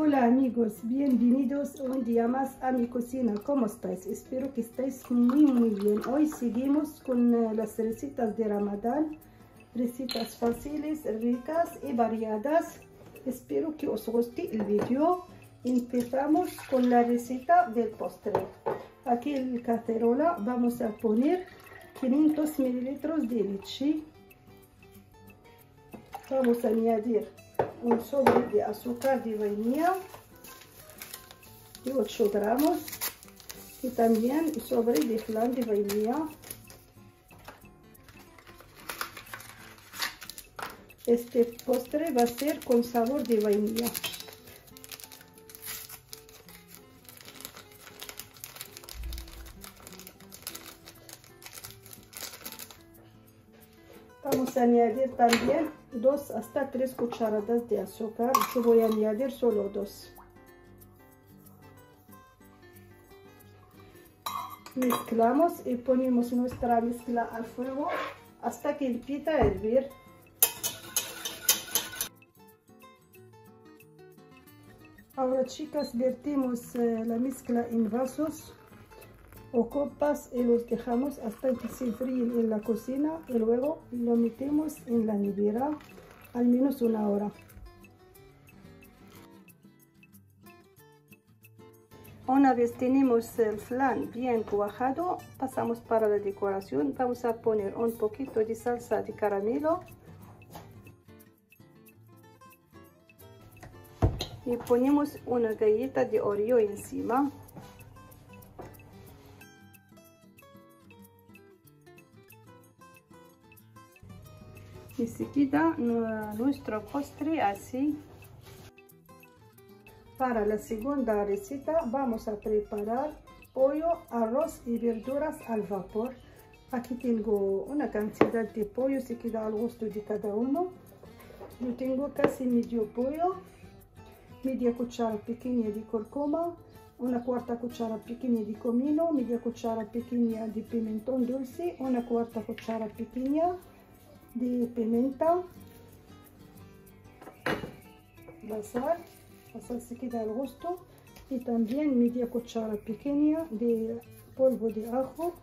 Hola amigos, bienvenidos un día más a mi cocina. ¿Cómo estáis? Espero que estéis muy muy bien. Hoy seguimos con uh, las recetas de Ramadán. Recetas fáciles, ricas y variadas. Espero que os guste el vídeo. Empezamos con la receta del postre. Aquí en la cacerola vamos a poner 500 mililitros de leche. Vamos a añadir un sobre de azúcar de vainilla de 8 gramos y también sobre de flan de vainilla. Este postre va a ser con sabor de vainilla vamos a añadir también dos hasta tres cucharadas de azúcar yo voy a añadir solo dos. Mezclamos y ponemos nuestra mezcla al fuego hasta que empiece a hervir ahora chicas vertimos eh, la mezcla en vasos o copas y los dejamos hasta que se fríen en la cocina y luego lo metemos en la nevera al menos una hora. Una vez tenemos el flan bien cuajado, pasamos para la decoración. Vamos a poner un poquito de salsa de caramelo. Y ponemos una galleta de Oreo encima. Y se queda nuestro postre así. Para la segunda receta vamos a preparar pollo arroz y verduras al vapor. Aquí tengo una cantidad de pollo se queda al gusto de cada uno. Yo tengo casi medio pollo media cuchara pequeña de curcuma una cuarta cuchara pequeña de comino media cuchara pequeña de pimentón dulce una cuarta cuchara pequeña de pimienta, la sal, la sal se queda al gusto. Y también media cuchara pequeña de polvo de ajo,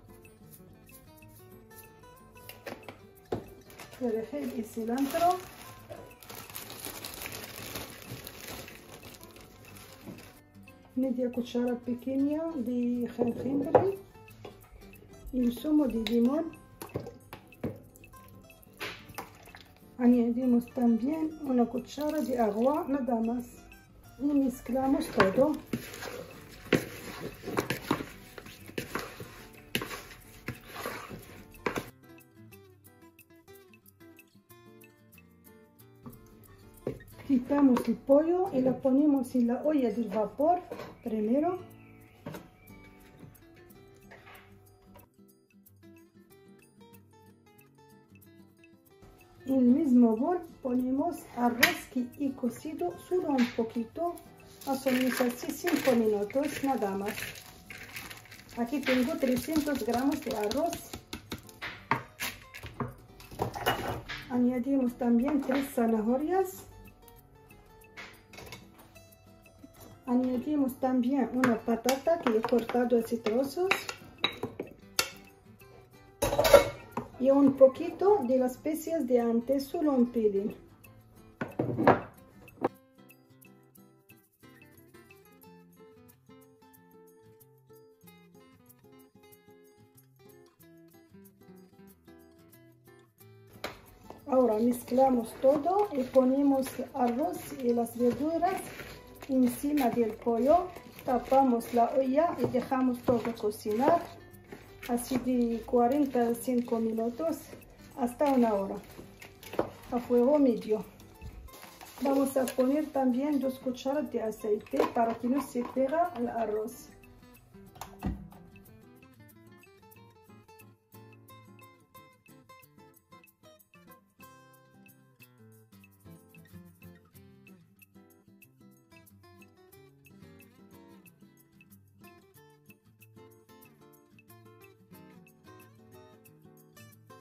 perejil y cilantro, media cuchara pequeña de jengibre. Y zumo de limón añadimos también una cuchara de agua nada más. Y mezclamos todo. Quitamos el pollo y lo ponemos en la olla del vapor primero mismo bol ponemos arroz y cocido solo un poquito, hacemos así 5 minutos nada más. Aquí tengo 300 gramos de arroz. Añadimos también 3 zanahorias. Añadimos también una patata que he cortado así trozos. Y un poquito de las especias de antes, solo un pelín. Ahora mezclamos todo y ponemos arroz y las verduras encima del pollo. Tapamos la olla y dejamos todo cocinar así de 45 minutos hasta una hora. A fuego medio. Vamos a poner también dos cucharadas de aceite para que no se pega el arroz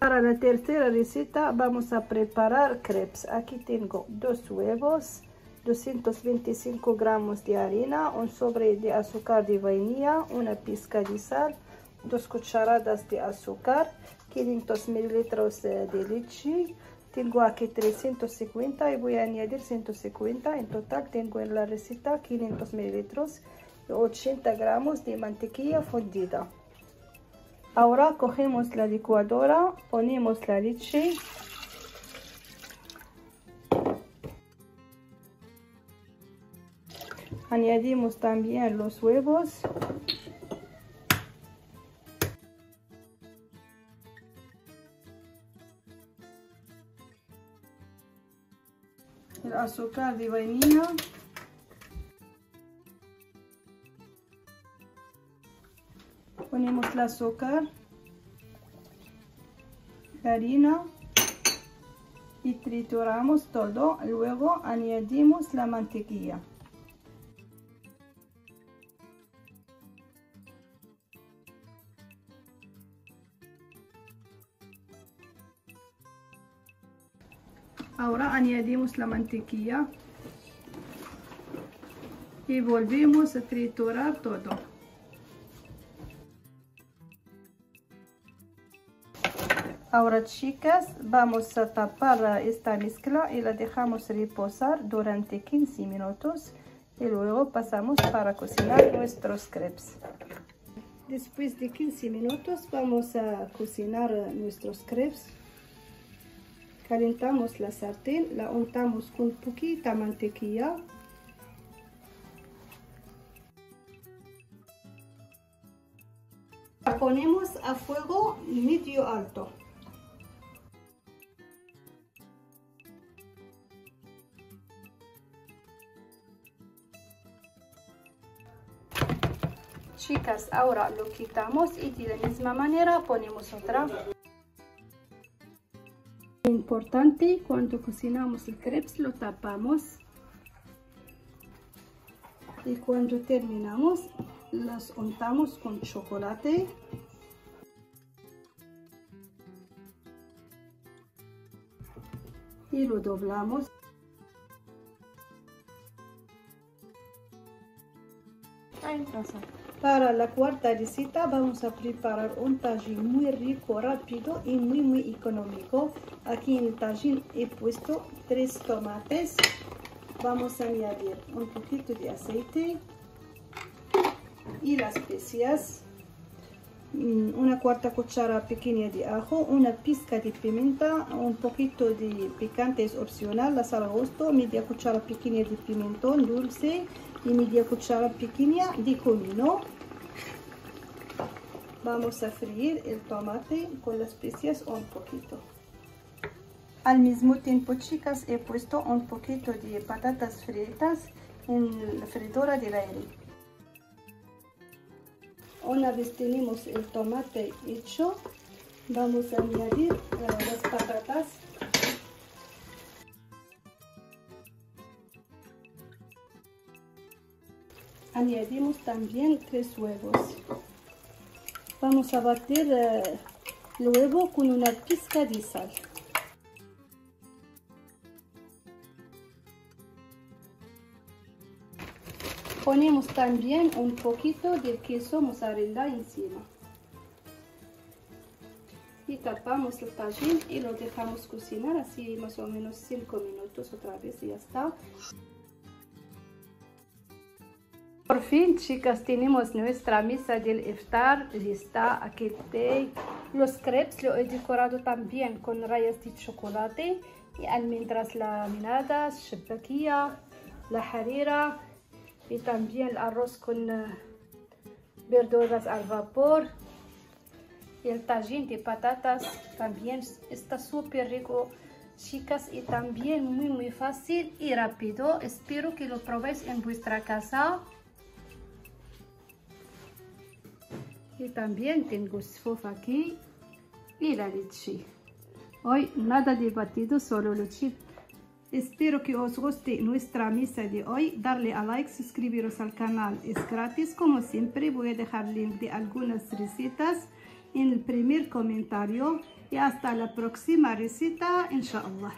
Para la tercera receta vamos a preparar crepes. Aquí tengo dos huevos 225 gramos de harina, un sobre de azúcar de vainilla, una pizca de sal, dos cucharadas de azúcar, 500 mililitros de leche, tengo aquí 350 y voy a añadir 150, en total tengo en la receta 500 mililitros y 80 gramos de mantequilla fundida. Ahora cogemos la licuadora, ponemos la leche. Añadimos también los huevos. El azúcar de vainilla ponemos el azúcar la harina y trituramos todo luego añadimos la mantequilla Ahora añadimos la mantequilla y volvemos a triturar todo. Ahora chicas, vamos a tapar esta mezcla y la dejamos reposar durante 15 minutos y luego pasamos para cocinar nuestros crepes. Después de 15 minutos vamos a cocinar nuestros crepes calentamos la sartén, la untamos con poquita mantequilla. La ponemos a fuego medio alto. Chicas, ahora lo quitamos y de la misma manera ponemos otra. Importante cuando cocinamos el crepes lo tapamos. Y cuando terminamos las untamos con chocolate. Y lo doblamos para la cuarta receta vamos a preparar un tajín muy rico, rápido y muy muy económico. Aquí en el tajín he puesto tres tomates. Vamos a añadir un poquito de aceite y las especias. Mm, una cuarta cuchara pequeña de ajo, una pizca de pimienta, un poquito de picante es opcional, la sal a gusto, media cuchara pequeña de pimentón dulce, y media cuchara pequeña de comino. Vamos a freír el tomate con las especias un poquito. Al mismo tiempo, chicas, he puesto un poquito de patatas fritas en la freidora del aire. Una vez tenemos el tomate hecho, vamos a añadir eh, las patatas añadimos también tres huevos. Vamos a batir eh, el huevo con una pizca de sal. Ponemos también un poquito de queso mozzarella encima. Y tapamos el tajín y lo dejamos cocinar así más o menos 5 minutos otra vez y ya está. Por fin, chicas, tenemos nuestra mesa del iftar lista. Aquí té. Los crepes lo he decorado también con rayas de chocolate y almendras laminadas, shabakia, la harira y también el arroz con eh, verduras al vapor. Y el tajín de patatas también está súper rico chicas y también muy muy fácil y rápido espero que lo probéis en vuestra casa también tengo sfofa aquí y la leche hoy nada de batido solo leche espero que os guste nuestra mesa de hoy. Darle a like suscribiros al canal. Es gratis como siempre. Voy a dejar link de algunas recetas en el primer comentario. Y hasta la próxima receta inshallah